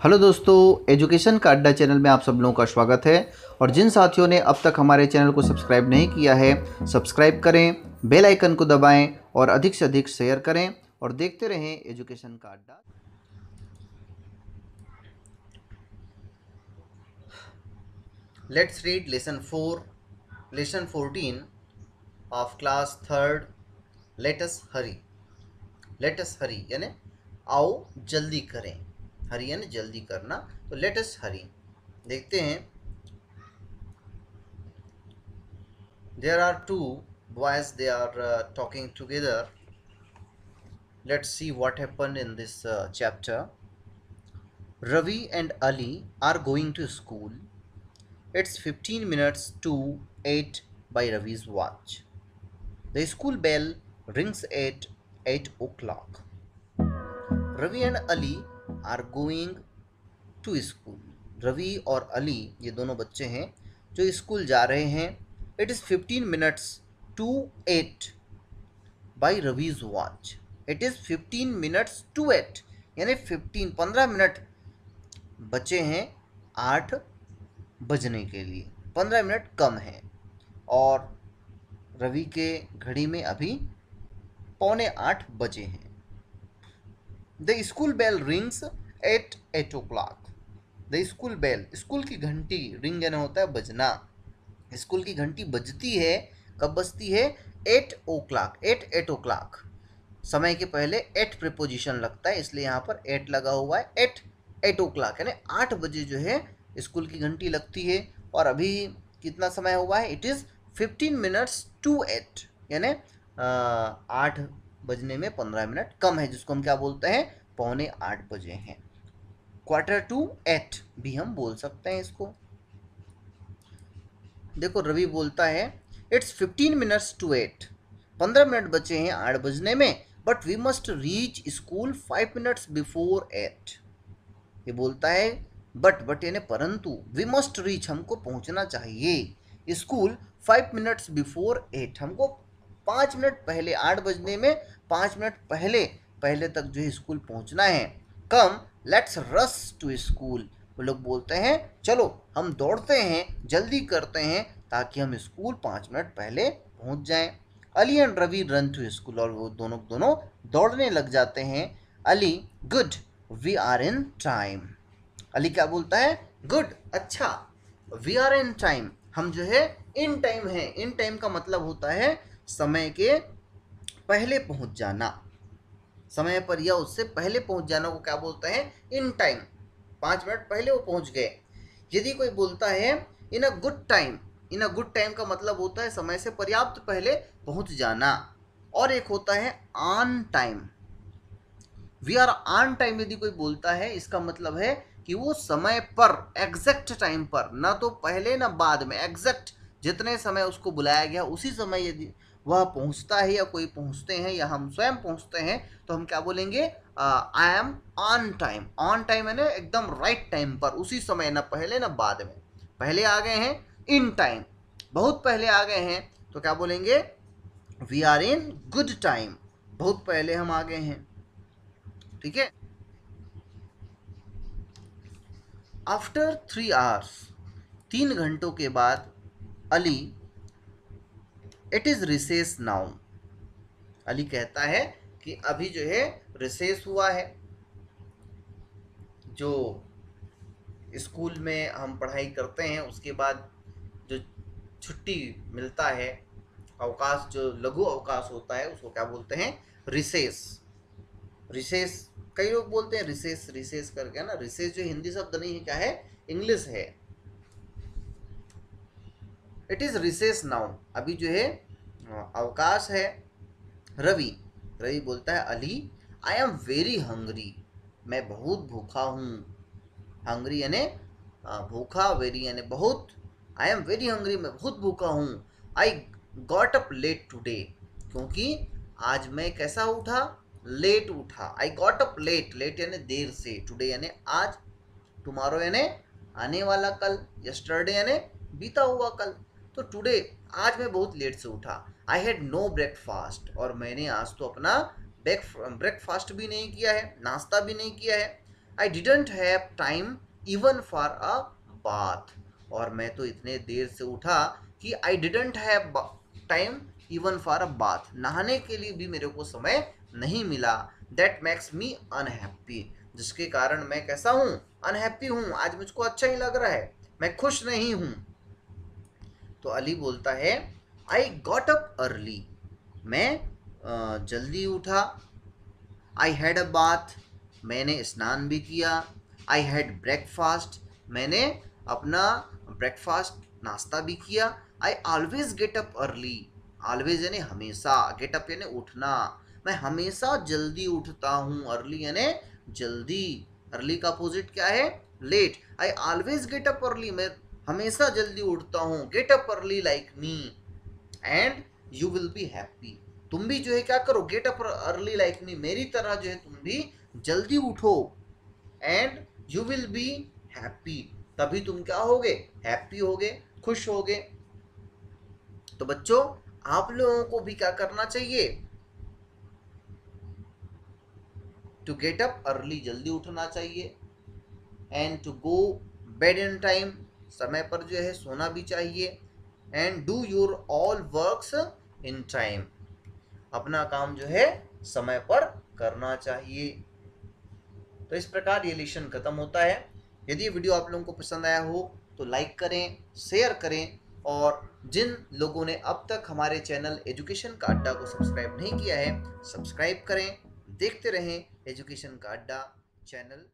Hello दोस्तों, education का अड्डा चैनल में आप सब लोगों का स्वागत है। और जिन साथियों ने अब तक हमारे चैनल को सब्सक्राइब नहीं किया है, सब्सक्राइब करें, बेल आइकन को दबाएँ और अधिक से अधिक शेयर करें और देखते रहें एजुकेशन का अड्डा। Let's read lesson four lesson fourteen of class third let's hurry let's hurry यानी आओ जल्दी करें। हरी यानी जल्दी करना तो लेटस हरी देखते हैं। There are two boys they are talking together let's see what happen in this chapter Ravi and Ali are going to school it's fifteen minutes to eight by Ravi's watch the school bell rings at 8 o'clock. Ravi and Ali are going to school. Ravi और अली, ये दोनों बच्चे हैं, जो school जा रहे हैं। It is fifteen minutes to eight by Ravi's watch it is fifteen minutes to eight यानी फिफ्टीन पंद्रह मिनट बचे हैं आठ बजने के लिए। पंद्रह मिनट कम है। और रवि के घड़ी में अभी पौने आठ बजे हैं। The school bell rings at eight o'clock the school bell school की घंटी रिंग यानी होता है, बजना। स्कूल की घंटी बजती है, कब बजती है? Eight o'clock eight eight o'clock समय के पहले एट प्रिपोजिशन लगता है, इसलिए यहाँ पर एट लगा हुआ है एट एट ओ क्लाक यानी आठ बजे जो है, स्कूल की घंटी लगती है। और अभी कितना समय हुआ है? It is fifteen minutes to eight यानी आठ बजने में पंद्रह मिनट कम है, जिसको हम क्या बोलते हैं? पौने आठ बजे हैं। क्वार्टर टू एट भी हम बोल सकते हैं इसको। देखो, रवि बोलता है it's fifteen minutes to eight पंद्रह मिनट बचे हैं आठ बजने में but we must reach school five minutes before eight ये बोलता है बट बट यानी परंतु वी मस्ट रीच हमको पहुँचना चाहिए। School five minutes before eight हमको पाँच मिनट पहले, आठ बजने में पाँच मिनट पहले पहले तक जो है स्कूल पहुँचना है। Come let's rush to school वो लोग बोलते हैं, चलो, हम दौड़ते हैं, जल्दी करते हैं, ताकि हम स्कूल पाँच मिनट पहले पहुँच जाएँ। Ali and Ravi run to school और वो दोनों दोनों दौड़ने लग जाते हैं। Ali good we are in time Ali क्या बोलता है? गुड अच्छा वी आर इन टाइम हम जो है इन टाइम है। इन टाइम का मतलब होता है समय के पहले पहुँच जाना। समय पर या उससे पहले पहुँच जाना को क्या बोलते हैं? इन टाइम पाँच मिनट पहले वो पहुँच गए। यदि कोई बोलता है in a good time in a good time का मतलब होता है समय से पर्याप्त पहले पहुँच जाना। और एक होता है on time we are on time यदि कोई बोलता है, इसका मतलब है कि वो समय पर एग्जैक्ट टाइम पर, ना तो पहले ना बाद में एग्जैक्ट जितने समय उसको बुलाया गया, उसी समय यदि वह पहुँचता है या कोई पहुँचते हैं या हम स्वयं पहुँचते हैं तो हम क्या बोलेंगे? I am on time on time है ना, एकदम राइट टाइम पर, उसी समय ना पहले ना बाद में। पहले आ गए हैं इन टाइम बहुत पहले आ गए हैं तो क्या बोलेंगे? We are in good time बहुत पहले हम आ गए हैं। ठीक है? आफ्टर थ्री आवर्स तीन घंटों के बाद Ali it is recess now Ali कहता है कि अभी जो है रिसेस हुआ है। जो स्कूल में हम पढ़ाई करते हैं, उसके बाद जो छुट्टी मिलता है, अवकाश, जो लघु अवकाश होता है, उसको क्या बोलते हैं? रिसेस रिसेस कई लोग बोलते हैं रिसेस रिसेस करके ना? रिसेस जो हिंदी शब्द नहीं है, क्या है? इंग्लिश है। इट इज़ रिसेस नाउन अभी जो है, अवकाश है। रवि रवि बोलता है, Ali I am very hungry मैं बहुत भूखा हूँ. हंग्री यानी भूखा वेरी यानी, बहुत। आई एम वेरी हंग्री मैं बहुत भूखा हूँ। I got up late today क्योंकि आज मैं कैसा उठा? लेट उठा। I got up late late यानी, देर से। टुडे यानी, आज। टुमारो यानी, आने वाला कल। यस्टरडे यानी, बीता हुआ कल। तो टुडे आज मैं बहुत लेट से उठा। आई हैड नो ब्रेकफास्ट और मैंने आज तो अपना ब्रेक ब्रेकफास्ट भी नहीं किया है, नाश्ता भी नहीं किया है। I didn't have time even for a bath और मैं तो इतने देर से उठा कि I didn't have time even for a bath नहाने के लिए भी मेरे को समय नहीं मिला। दैट मेक्स मी अनहैप्पी जिसके कारण मैं कैसा हूँ? अनहैप्पी हूँ। आज मुझको अच्छा ही लग रहा है। मैं खुश नहीं हूँ। तो अली बोलता है आई गॉट अप अर्ली मैं जल्दी उठा। आई हैड अ बाथ मैंने स्नान भी किया। आई हैड ब्रेकफास्ट मैंने अपना ब्रेकफास्ट नाश्ता भी किया। I always get up early always यानी हमेशा गेट अप यानी उठना। मैं हमेशा जल्दी उठता हूँ। अर्ली यानी जल्दी। अर्ली का अपोजिट क्या है? Late I always get up early मैं हमेशा जल्दी उठता हूँ get up early like me and you will be happy तुम भी जो है क्या करो get up early like me मेरी तरह जो है तुम भी जल्दी उठो and you will be happy तभी तुम क्या होगे? हैप्पी होगे, खुश होगे। तो बच्चों, आप लोगों को भी क्या करना चाहिए? टू गेट अप अर्ली जल्दी उठना चाहिए and to go bed in time समय पर जो है सोना भी चाहिए। And do your all works in time अपना काम जो है समय पर करना चाहिए। तो इस प्रकार ये लेशन खत्म होता है। यदि वीडियो आप लोगों को पसंद आया हो तो लाइक करें शेयर करें और जिन लोगों ने अब तक हमारे चैनल एजुकेशन का अड्डा को सब्सक्राइब नहीं किया है सब्सक्राइब करें, देखते रहें एजुकेशन का अड्डा चैनल